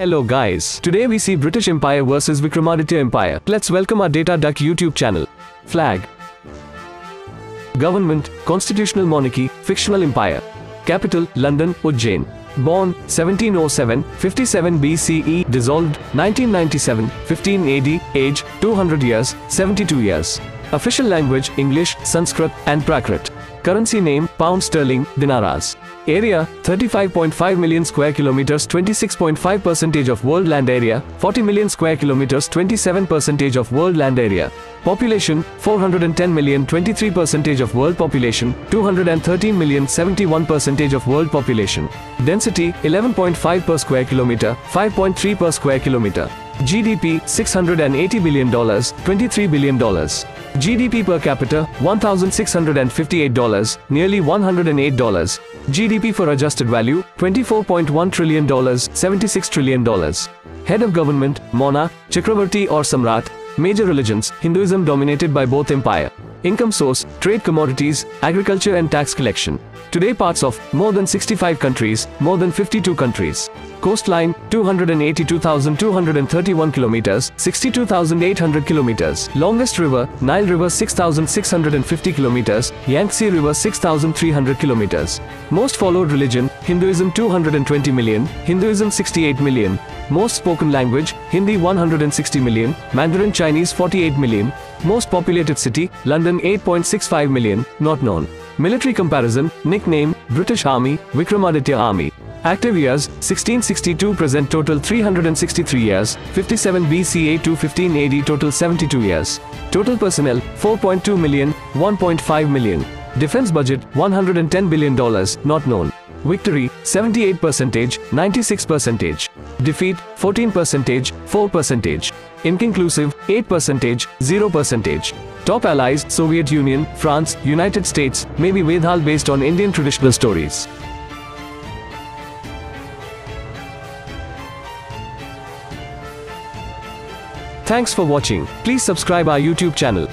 Hello guys, today we see British Empire versus Vikramaditya Empire. Let's welcome our Data Duck YouTube channel. Flag. Government, Constitutional Monarchy, Fictional Empire. Capital, London, Ujjain. Born, 1707, 57 BCE, dissolved, 1997, 15 AD, age, 200 years, 72 years. Official language, English, Sanskrit, and Prakrit. Currency name, Pound Sterling, Dinaras. Area, 35.5 million square kilometers, 26.5 percentage of world land area, 40 million square kilometers, 27 percentage of world land area. Population, 410 million, 23 percentage of world population, 213 million, 71 percentage of world population. Density, 11.5 per square kilometer, 5.3 per square kilometer. GDP, 680 billion dollars, 23 billion dollars. GDP per capita, $1,658, nearly $108. GDP for adjusted value, $24.1 trillion, $76 trillion. Head of government, Mona, Chakravarti or Samrat. Major religions, Hinduism dominated by both empire. Income source, trade commodities, agriculture and tax collection. Today parts of more than 65 countries, more than 52 countries. Coastline 282,231 kilometers, 62,800 kilometers. Longest river Nile River 6,650 kilometers, Yangtze River 6,300 kilometers. Most followed religion Hinduism 220 million, Hinduism 68 million. Most spoken language Hindi 160 million, Mandarin Chinese 48 million. Most populated city London 8.65 million, not known. Military comparison Nickname British Army, Vikramaditya Army. Active years 1662 present total 363 years, 57 BCA to 15 AD total 72 years. Total personnel 4.2 million, 1.5 million. Defense budget 110 billion dollars not known. Victory 78 percentage, 96 percentage. Defeat 14 percentage, 4 percentage. Inconclusive 8 percentage, 0 percentage. Top allies Soviet Union, France, United States, maybe Vedhal based on Indian traditional stories. Thanks for watching. Please subscribe our YouTube channel.